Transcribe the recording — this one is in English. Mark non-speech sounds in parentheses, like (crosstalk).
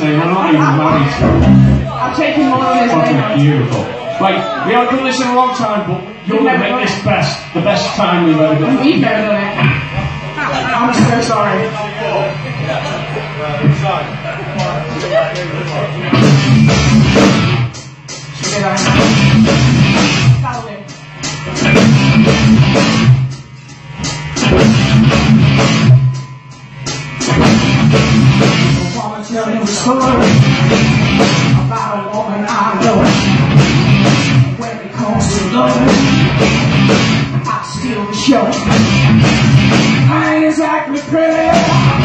We're not even married. I'm taking more of this Fucking beautiful. Right, we haven't done this in a long time, but gonna make done this it. best, the best time we've ever done. We've never done it. (laughs) I'm so sorry. Should we get our That'll do. I wanna tell you a story about a woman I know. When it comes to love, I the show. I ain't exactly pretty.